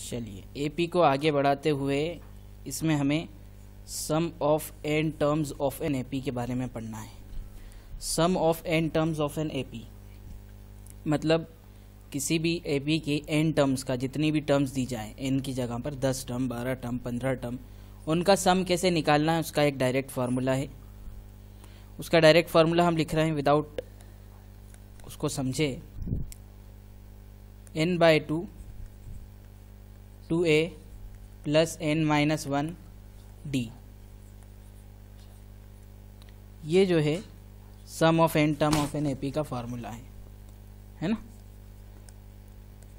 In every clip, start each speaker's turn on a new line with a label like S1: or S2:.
S1: चलिए एपी को आगे बढ़ाते हुए इसमें हमें sum of N terms of an AP के बारे में पढ़ना है। Sum of N terms of an AP मतलब किसी भी एपी के एन टर्म्स का, जितनी भी टर्म्स दी जाए एन की जगह पर दस टर्म बारह टर्म पंद्रह टर्म उनका सम कैसे निकालना है, उसका एक डायरेक्ट फार्मूला है। उसका डायरेक्ट फार्मूला हम लिख रहे हैं विदाउट उसको समझे। N by two two A plus N minus one D. ये जो है sum of N term of an AP का फार्मूला है। है ना?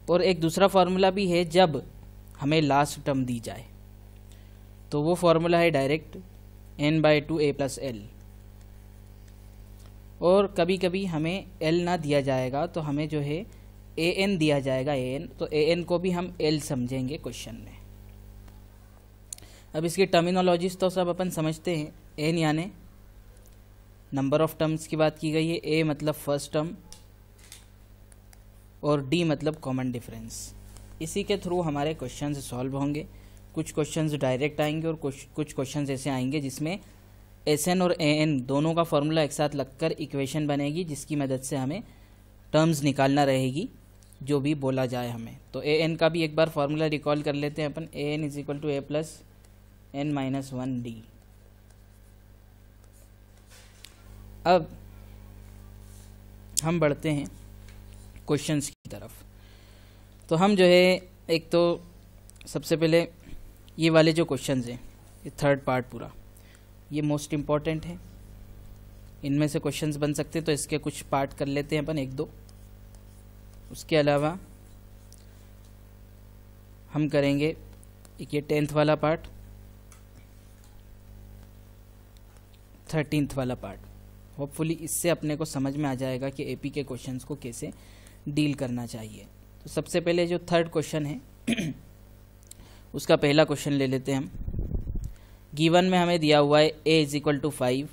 S1: और एक दूसरा फार्मूला भी है, जब हमें लास्ट टर्म दी जाए। तो वो फार्मूला है direct N by two A plus L और कभी कभी हमें एल ना दिया जाएगा तो हमें जो है ए एन दिया जाएगा ए एन तो ए एन को भी हम एल समझेंगे क्वेश्चन में। अब इसकी टर्मिनोलॉजीज तो सब अपन समझते हैं। एन यानी नंबर ऑफ़ टर्म्स की बात की गई है। ए मतलब फ़र्स्ट टर्म और डी मतलब कॉमन डिफरेंस इसी के थ्रू हमारे क्वेश्चंस सॉल्व होंगे। कुछ क्वेश्चंस डायरेक्ट आएँगे और कुछ कुछ क्वेश्चंस ऐसे आएँगे जिसमें एस एन और ए एन दोनों का फॉर्मूला एक साथ लगकर इक्वेशन बनेगी, जिसकी मदद से हमें टर्म्स निकालना रहेगी। जो भी बोला जाए हमें। तो ए एन का भी एक बार फार्मूला रिकॉल कर लेते हैं अपन। A N is equal to A plus N minus one D अब हम बढ़ते हैं क्वेश्चंस की तरफ़। तो हम जो है, एक तो सबसे पहले ये वाले जो क्वेश्चंस हैं, ये थर्ड पार्ट पूरा। ये मोस्ट इंपॉर्टेंट है। इनमें से क्वेश्चंस बन सकते हैं तो इसके कुछ पार्ट कर लेते हैं अपन, एक दो। उसके अलावा हम करेंगे एक ये टेंथ वाला पार्ट, थर्टींथ वाला पार्ट। होपफुली इससे अपने को समझ में आ जाएगा कि एपी के क्वेश्चंस को कैसे डील करना चाहिए। तो सबसे पहले जो थर्ड क्वेश्चन है, उसका पहला क्वेश्चन ले लेते हैं हम। गिवन में हमें दिया हुआ है A is equal to five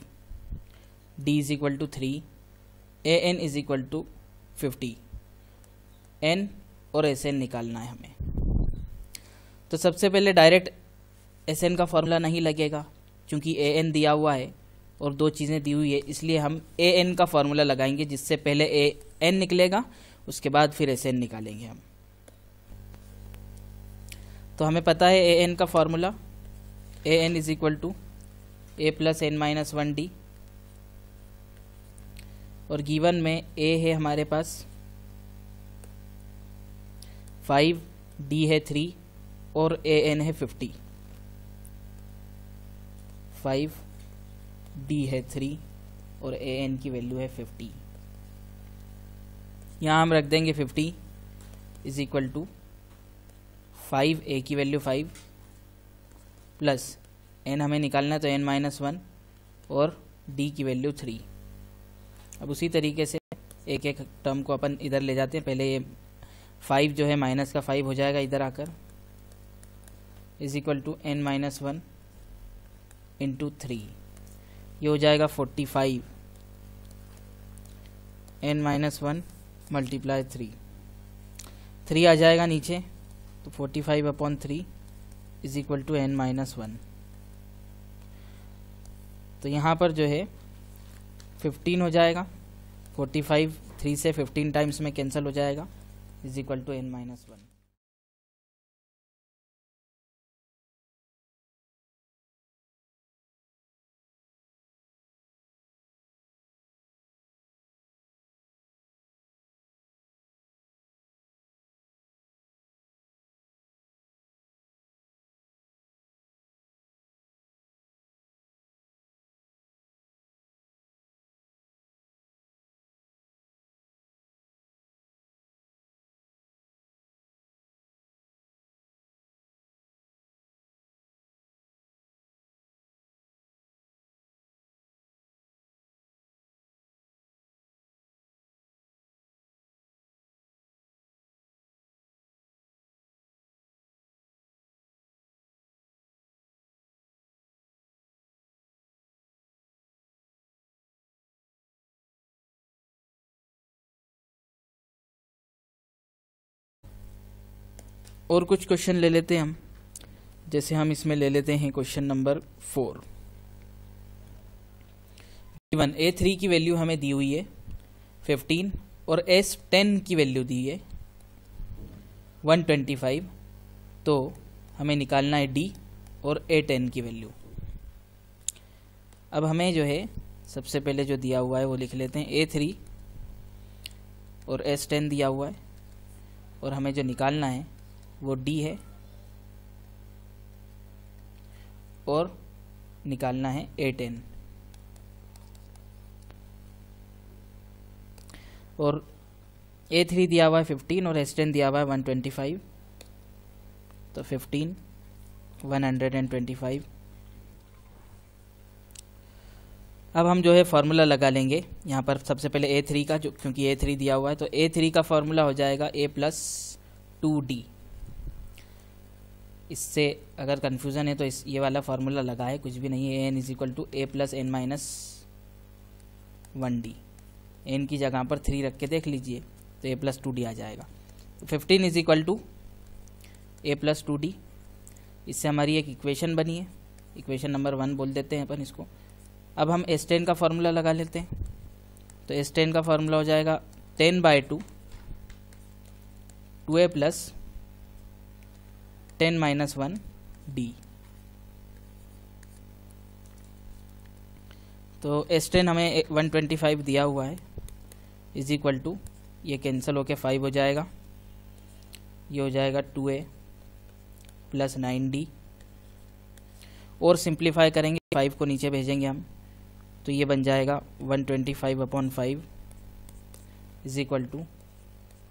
S1: D is equal to three A N is equal to fifty N और एस एन निकालना है हमें। तो सबसे पहले डायरेक्ट एस एन का फॉर्मूला नहीं लगेगा, क्योंकि ए एन दिया हुआ है और दो चीज़ें दी हुई है, इसलिए हम ए एन का फॉर्मूला लगाएँगे, जिससे पहले ए एन निकलेगा, उसके बाद फिर एस एन निकालेंगे हम। तो हमें पता है ए एन का formula, A N is equal to A plus N minus one D, और गिवन में ए है हमारे पास फाइव डी है थ्री और ए एन है फिफ्टी फाइव डी है थ्री और ए एन की वैल्यू है फिफ्टी यहाँ हम रख देंगे fifty is equal to five A की वैल्यू फाइव प्लस एन हमें निकालना है तो एन माइनस वन और डी की वैल्यू थ्री अब उसी तरीके से एक एक टर्म को अपन इधर ले जाते हैं। पहले ये फाइव जो है माइनस का फाइव हो जाएगा इधर आकर। Is equal to N minus one into three. ये हो जाएगा forty five. N minus one multiply three. Three आ जाएगा नीचे तो forty five upon three is equal to N minus one. तो यहाँ पर जो है फिफ्टीन हो जाएगा। फोर्टी फाइव थ्री से फिफ्टीन टाइम्स में कैंसिल हो जाएगा। Is equal to N minus one और कुछ क्वेश्चन ले लेते हैं हम। जैसे हम इसमें ले लेते हैं question number four. One, A three की वैल्यू हमें दी हुई है, फिफ्टीन, और एस टेन की वैल्यू दी है, वन ट्वेंटी फाइव। तो हमें निकालना है डी और ए टेन की वैल्यू। अब हमें जो है, सबसे पहले जो दिया हुआ है वो लिख लेते हैं ए थ्री और एस टेन दिया हुआ है, और हमें जो निकालना है वो डी है। और निकालना है ए टेन और ए थ्री दिया हुआ है फिफ्टीन और एस टेन दिया हुआ है वन ट्वेंटी फाइव तो fifteen one hundred and twenty five अब हम जो है फार्मूला लगा लेंगे। यहाँ पर सबसे पहले ए थ्री का, जो क्योंकि ए थ्री दिया हुआ है तो ए थ्री का फार्मूला हो जाएगा ए प्लस टू डी इससे अगर कन्फ्यूज़न है तो इस, ये वाला फार्मूला लगा है कुछ भी नहीं है N is equal to A plus N minus one D N की जगह पर थ्री रख के देख लीजिए तो ए प्लस टू डी आ जाएगा। Fifteen is equal to A plus two D इससे हमारी एक इक्वेशन बनी है। इक्वेशन नंबर वन बोल देते हैं अपन इसको। अब हम एस टेन का फार्मूला लगा लेते हैं। तो एस टेन का फार्मूला हो जाएगा ten by two two A plus ten minus one D. तो एस टेन हमें वन ट्वेंटी फाइव दिया हुआ है। इज़ इक्वल टू, ये कैंसिल होके फाइव हो जाएगा। ये हो जाएगा two A plus nine D. और सिंप्लीफाई करेंगे, फाइव को नीचे भेजेंगे हम तो ये बन जाएगा one twenty five upon five is equal to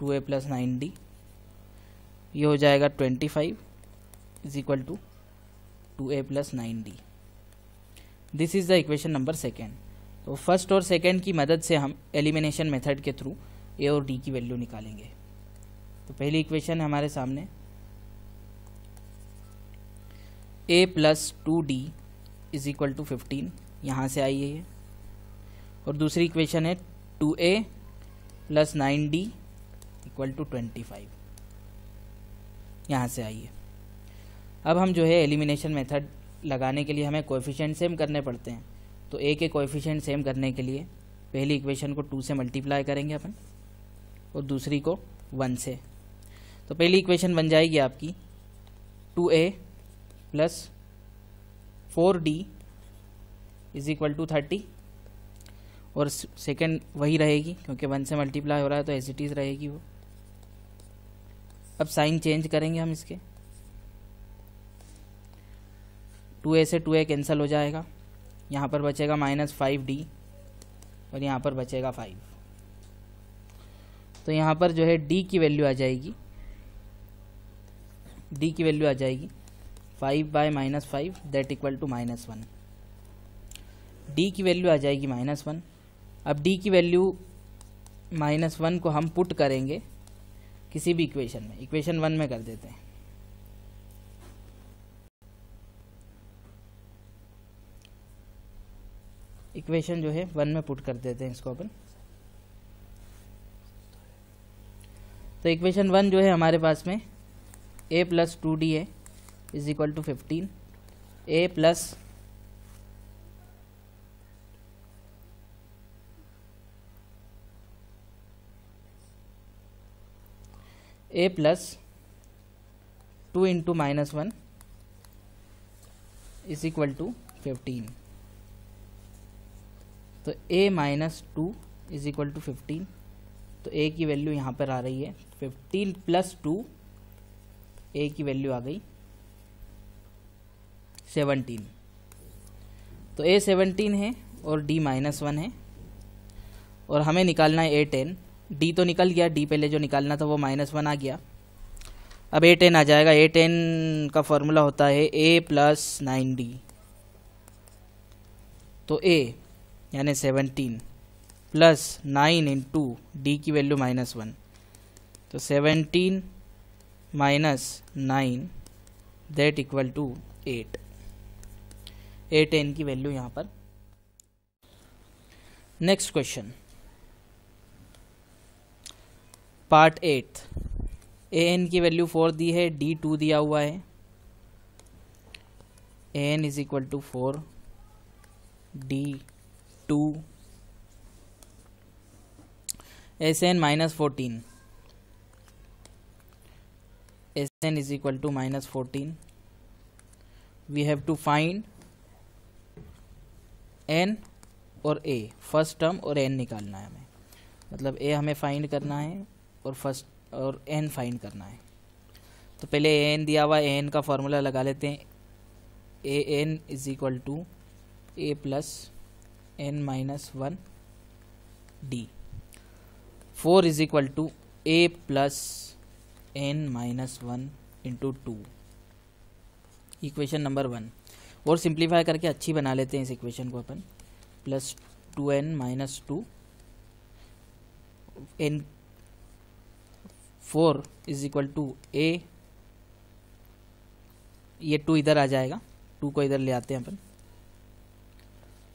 S1: two A plus nine D. ये हो जाएगा twenty five. Is equal to two A plus nine D this is the equation number second तो फ़र्स्ट और सेकेंड की मदद से हम elimination method के थ्रू ए और डी की वैल्यू निकालेंगे। तो पहली इक्वेशन है हमारे सामने। A plus two D is equal to fifteen यहाँ से आई है ये। और दूसरी इक्वेशन है two A plus nine D equal to twenty five यहाँ से आई है। अब हम जो है एलिमिनेशन मेथड लगाने के लिए हमें कोएफिशिएंट सेम करने पड़ते हैं। तो ए के कोएफिशिएंट सेम करने के लिए पहली इक्वेशन को टू से मल्टीप्लाई करेंगे अपन और दूसरी को वन से। तो पहली इक्वेशन बन जाएगी आपकी two A plus four D is equal to thirty और सेकेंड वही रहेगी क्योंकि वन से मल्टीप्लाई हो रहा है तो एज इट इज़ रहेगी वो। अब साइन चेंज करेंगे हम इसके। टू ए से टू ए कैंसिल हो जाएगा। यहाँ पर बचेगा माइनस फाइव डी और यहाँ पर बचेगा फाइव। तो यहाँ पर जो है डी की वैल्यू आ जाएगी। डी की वैल्यू आ जाएगी five by minus five, that equal to minus one. D की वैल्यू आ जाएगी माइनस वन। अब डी की वैल्यू माइनस वन को हम पुट करेंगे किसी भी इक्वेशन में। इक्वेशन वन में कर देते हैं। इक्वेशन जो है, वन में पुट कर देते हैं इसको अपन। तो इक्वेशन वन जो है हमारे पास में ए प्लस टू डी है is equal to fifteen A plus A plus two into minus one is equal to fifteen तो A minus two is equal to fifteen तो ए की वैल्यू यहाँ पर आ रही है। फिफ्टीन प्लस टू ए की वैल्यू आ गई सेवनटीन तो ए सेवनटीन है और डी माइनस वन है। और हमें निकालना है ए टेन डी तो निकल गया डी पहले जो निकालना था वो माइनस वन आ गया। अब ए टेन आ जाएगा। ए टेन का फॉर्मूला होता है ए प्लस नाइन डी तो ए यानी seventeen plus nine into D की वैल्यू माइनस वन तो seventeen minus nine that equal to eight A N की वैल्यू यहाँ पर. Next question part eight A N की वैल्यू फोर दी है डी टू दिया हुआ है. A N is equal to four D two S N minus fourteen, S N is equal to minus fourteen. We have to find N और A, first term और N निकालना है हमें। मतलब ए हमें फाइंड करना है और फ़र्स्ट, और एन फाइंड करना है। तो पहले एन दिया हुआ एन का फॉर्मूला लगा लेते हैं। A N is equal to A plus N minus one D four is equal to A plus N minus one into two equation number one और सिंप्लीफाई करके अच्छी बना लेते हैं इस इक्वेशन को अपन. Plus two N minus two N four is equal to A ये two इधर आ जाएगा. टू को इधर ले आते हैं अपन.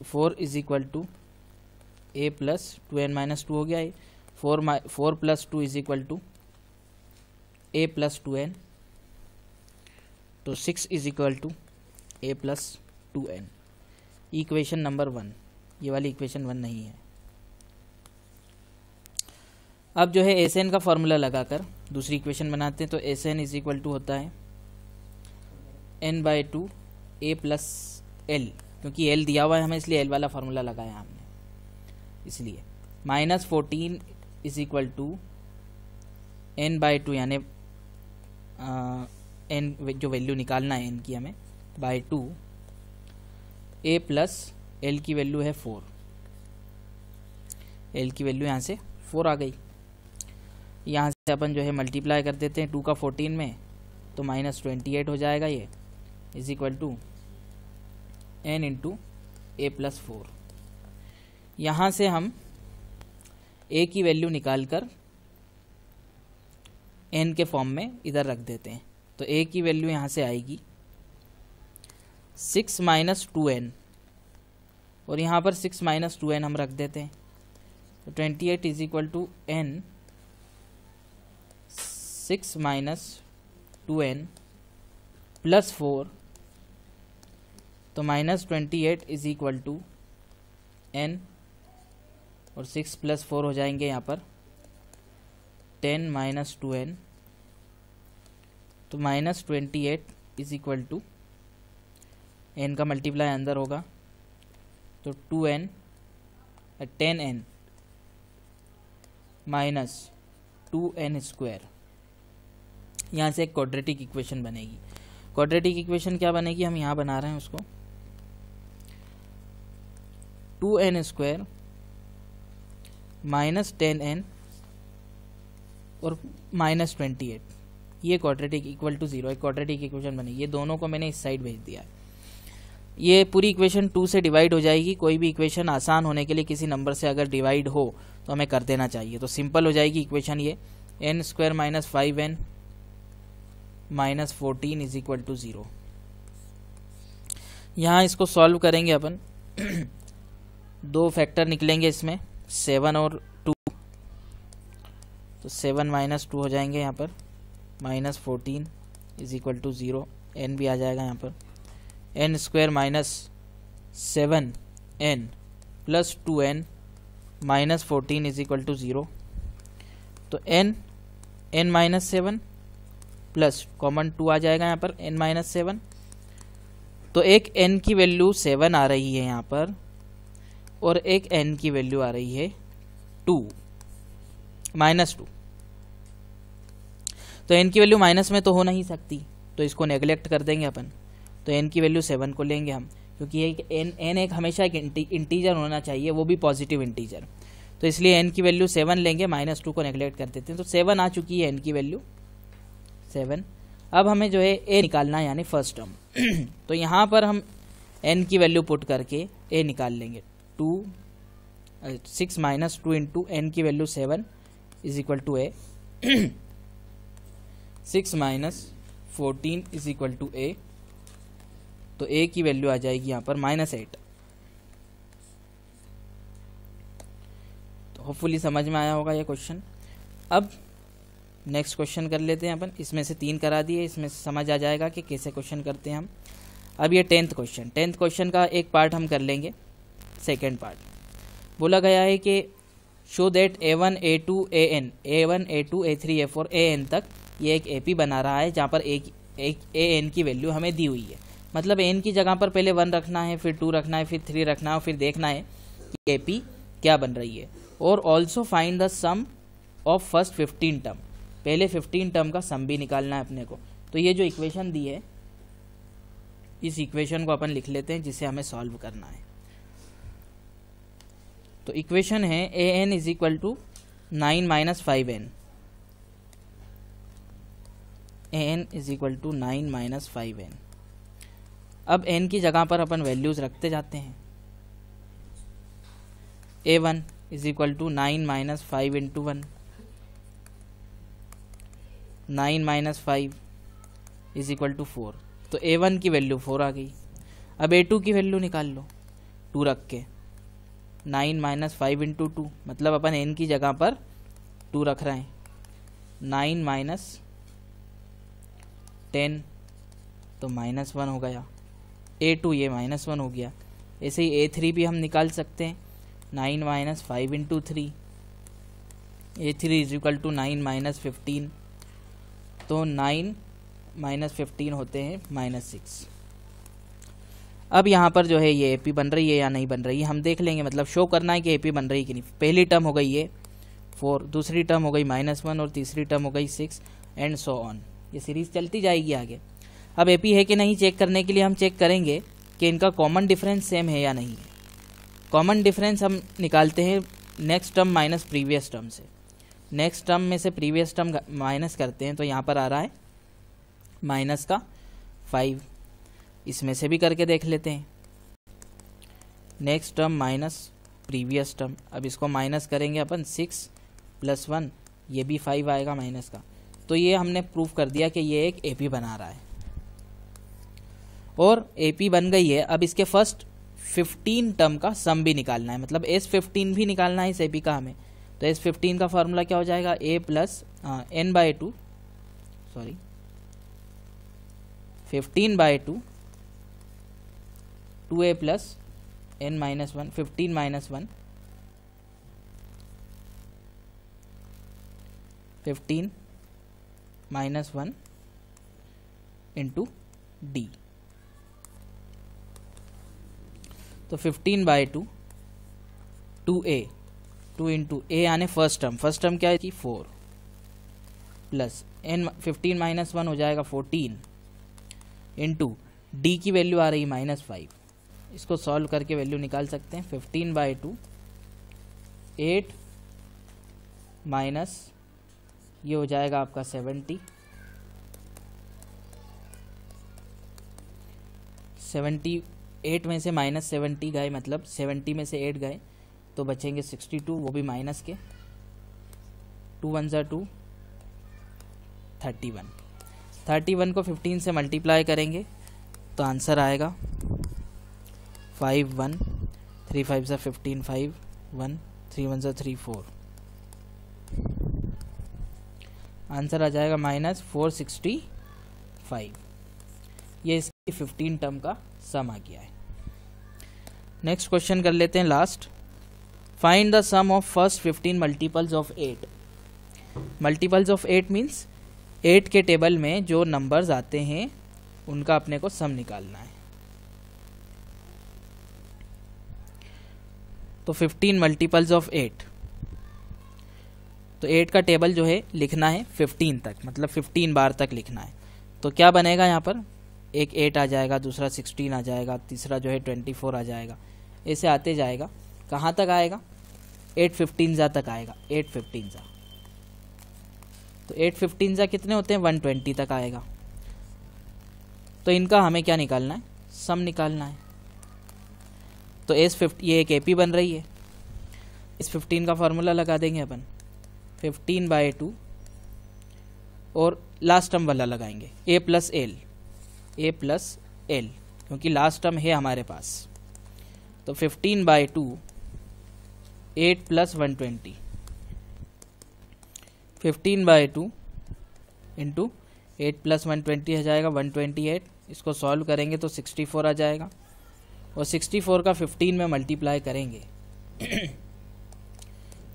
S1: Four is equal to a plus two n minus two हो गया है four four plus two is equal to a plus two n. तो six is equal to a plus two n. Equation number one. ये वाली equation one नहीं है। अब जो है एस एन का फॉर्मूला लगाकर दूसरी इक्वेशन बनाते हैं तो s n is equal to होता है n by two a plus l. क्योंकि एल दिया हुआ है हमें, इसलिए एल वाला फार्मूला लगाया हमने। इसलिए minus fourteen is equal to n by two यानी एन जो वैल्यू निकालना है एन की हमें by two a plus l की वैल्यू है फोर एल की वैल्यू यहाँ से फोर आ गई। यहाँ से अपन जो है मल्टीप्लाई कर देते हैं टू का फोर्टीन में तो माइनस ट्वेंटी एट हो जाएगा ये is equal to n into a plus four. यहाँ से हम ए की वैल्यू निकाल कर एन के फॉर्म में इधर रख देते हैं। तो ए की वैल्यू यहाँ से आएगी। Six minus two n. और यहाँ पर सिक्स माइनस टू एन हम रख देते हैं। तो twenty eight is equal to n. Six minus two n plus four. तो minus twenty eight is equal to n और सिक्स प्लस फोर हो जाएँगे यहाँ पर। टेन माइनस टू एन तो minus twenty eight is equal to n का multiply अंदर होगा। तो two n ten n minus two n square यहाँ से एक क्वाड्रेटिक इक्वेशन बनेगी। क्वाड्रेटिक इक्वेशन क्या बनेगी? हम यहाँ बना रहे हैं उसको। Two n square minus ten n और माइनस ट्वेंटी एट। ये quadratic equal to zero quadratic equation बनेगी ये दोनों को मैंने इस साइड भेज दिया है। ये पूरी इक्वेशन टू से डिवाइड हो जाएगी। कोई भी इक्वेशन आसान होने के लिए किसी नंबर से अगर डिवाइड हो तो हमें कर देना चाहिए। तो सिंपल हो जाएगी इक्वेशन ये। N square minus five n minus fourteen is equal to zero यहाँ इसको सॉल्व करेंगे अपन। दो फैक्टर निकलेंगे इसमें सेवन और टू तो सेवन माइनस टू हो जाएँगे यहाँ पर minus fourteen is equal to zero n भी आ जाएगा यहाँ पर। N square minus seven n plus two n minus fourteen is equal to zero तो n n minus seven plus common two आ जाएगा यहाँ पर एन माइनस सेवन तो एक एन की वैल्यू सेवन आ रही है यहाँ पर। और एक एन की वैल्यू आ रही है टू माइनस टू तो एन की वैल्यू माइनस में तो हो नहीं सकती तो इसको नेग्लेक्ट कर देंगे अपन। तो एन की वैल्यू सेवन को लेंगे हम, क्योंकि एक एन एन एक हमेशा एक इंटीजर होना चाहिए, वो भी पॉजिटिव इंटीजर तो इसलिए एन की वैल्यू सेवन लेंगे माइनस टू को नेग्लेक्ट कर देते हैं। तो सेवन आ चुकी है एन की वैल्यू सेवन अब हमें जो है ए निकालना है, यानी फ़र्स्ट टर्म तो यहाँ पर हम एन की वैल्यू पुट करके ए निकाल लेंगे। Two six minus two into n की value seven is equal to a six minus fourteen is equal to a तो ए की वैल्यू आ जाएगी यहाँ पर माइनस एट तो होपफुली समझ में आया होगा ये क्वेश्चन अब नेक्स्ट क्वेश्चन कर लेते हैं अपन. इसमें से तीन करा दिए. इसमें से समझ आ जाएगा कि कैसे क्वेश्चन करते हैं हम. अब ये टेंथ क्वेश्चन टेंथ क्वेश्चन का एक पार्ट हम कर लेंगे. सेकेंड पार्ट बोला गया है कि show that a one a two a n a one a two a three a four a n तक ये एक ए पी बना रहा है, जहाँ पर एक एक ए एन की वैल्यू हमें दी हुई है। मतलब एन की जगह पर पहले वन रखना है, फिर टू रखना है, फिर थ्री रखना है फिर देखना है कि ए पी क्या बन रही है। और also find the sum of first fifteen term पहले फिफ्टीन टर्म का सम भी निकालना है अपने को। तो ये जो इक्वेशन दी है, इस इक्वेशन को अपन लिख लेते हैं, जिसे हमें सॉल्व करना है। तो इक्वेशन है a n is equal to nine minus five n a n is equal to nine minus five n अब एन की जगह पर अपन वैल्यूज़ रखते जाते हैं। A one is equal to nine minus five into one nine minus five is equal to four तो a one की वैल्यू फोर आ गई। अब ए टू की वैल्यू निकाल लो। टू रख के। Nine minus five into two मतलब अपन एन की जगह पर टू रख रहे हैं। नाइन माइनस टेन तो माइनस वन हो गया। ए टू ये माइनस वन हो गया। ऐसे ही ए थ्री भी हम निकाल सकते हैं। Nine minus five into three, a three is equal to nine minus fifteen. तो नाइन माइनस फिफ्टीन होते हैं माइनस सिक्स। अब यहाँ पर जो है ये एपी बन रही है या नहीं बन रही है हम देख लेंगे मतलब शो करना है कि एपी बन रही है कि नहीं। पहली टर्म हो गई ये फोर दूसरी टर्म हो गई माइनस वन और तीसरी टर्म हो गई सिक्स एंड सो ऑन ये सीरीज़ चलती जाएगी आगे। अब एपी है कि नहीं चेक करने के लिए हम चेक करेंगे कि इनका कॉमन डिफरेंस सेम है या नहीं है। कॉमन डिफरेंस हम निकालते हैं next term minus previous term से। नेक्स्ट टर्म में से प्रीवियस टर्म माइनस करते हैं तो यहाँ पर आ रहा है माइनस का फाइव इसमें से भी करके देख लेते हैं। Next term minus previous term अब इसको माइनस करेंगे अपन सिक्स प्लस वन ये भी फाइव आएगा माइनस का। तो ये हमने प्रूफ कर दिया कि ये एक एपी बना रहा है। और एपी बन गई है। अब इसके फ़र्स्ट 15 टर्म का सम भी निकालना है। मतलब एस फिफ्टीन भी निकालना है इस एपी का हमें। तो एस फिफ्टीन का फॉर्मूला क्या हो जाएगा? A plus n by two sorry fifteen by two two a plus n minus one, fifteen minus one, fifteen minus one into d. तो fifteen by two two a, two into a आने first term. First term क्या है कि four plus n fifteen minus one हो जाएगा fourteen into D की value आ रही है माइनस फाइव। इसको सॉल्व करके वैल्यू निकाल सकते हैं fifteen by two eight minus ये हो जाएगा आपका सेवेंटी सेवेंटी एट में से माइनस सेवेंटी गए मतलब सेवेंटी में से एट गए तो बचेंगे सिक्सटी टू वो भी माइनस के टू वन ज़ा two thirty one thirty one को फिफ्टीन से मल्टीप्लाई करेंगे तो आंसर आएगा फाइव वन थ्री फाइव ज़ा fifteen five one three one ज़ा थ्री फोर आंसर आ जाएगा माइनस फोर सिक्सटी फाइव ये इसकी फिफ्टीन टर्म का सम आ गया है। नेक्स्ट क्वेश्चन कर लेते हैं last find the sum of first fifteen multiples of eight multiples of eight means eight के टेबल में जो नंबर्स आते हैं, उनका अपने को सम निकालना है। तो फिफ्टीन मल्टीपल्स ऑफ़ एट तो एट का टेबल जो है, लिखना है फिफ्टीन तक मतलब फिफ्टीन बार तक लिखना है। तो क्या बनेगा यहाँ पर? एक एट आ जाएगा, दूसरा सिक्सटीन आ जाएगा, तीसरा जो है ट्वेंटी फोर आ जाएगा। ऐसे आते जाएगा। कहाँ तक आएगा? एट फिफ्टीन ज़ा तक आएगा। एट फिफ्टीन ज़ा। तो एट फिफ्टीन ज़ा कितने होते हैं? वन ट्वेंटी तक आएगा। तो इनका हमें क्या निकालना है? सम निकालना है। तो एस फिफ्टी ये एक एपी बन रही है। इस फिफ्टीन का फार्मूला लगा देंगे अपन। फिफ्टीन बाय टू और लास्ट टर्म वाला लगाएँगे। A plus l a plus l क्योंकि लास्ट टर्म है हमारे पास। तो fifteen by two eight plus one twenty fifteen by two into eight plus one twenty आ जाएगा। वन ट्वेंटी एट इसको सॉल्व करेंगे तो सिक्सटी फोर आ जाएगा। और सिक्सटी फोर का फिफ्टीन में मल्टीप्लाई करेंगे।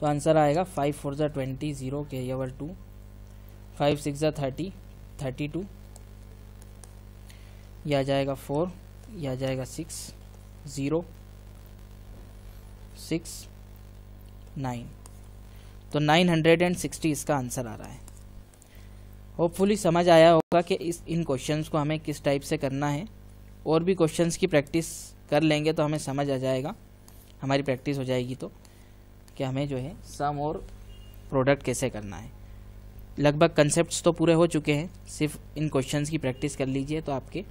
S1: तो आंसर आएगा फाइव फोर ज़ा ट्वेंटी ज़ीरो के यवर टू फाइव सिक्स ज़ा थर्टी थर्टी टू आ जाएगा फोर आ जाएगा सिक्स ज़ीरो सिक्स नाइन तो नाइन हंड्रेड एंड सिक्सटी इसका आंसर आ रहा है। होपफुली समझ आया होगा कि इस, इन क्वेश्चंस को हमें किस टाइप से करना है। और भी क्वेश्चंस की प्रैक्टिस कर लेंगे तो हमें समझ आ जाएगा। हमारी प्रैक्टिस हो जाएगी तो कि हमें जो है सम और प्रोडक्ट कैसे करना है। लगभग कंसेप्ट तो पूरे हो चुके हैं। सिर्फ़ इन क्वेश्चंस की प्रैक्टिस कर लीजिए तो आपके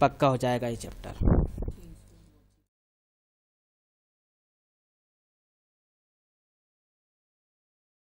S1: पक्का हो जाएगा ये चैप्टर